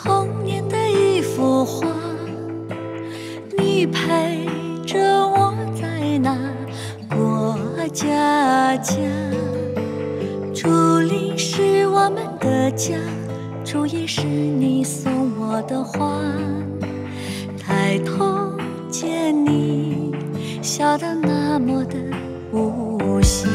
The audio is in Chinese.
童年的一幅画，你陪着我在那过家家，竹林是我们的家，竹叶是你送我的花，抬头见你笑得那么的无邪。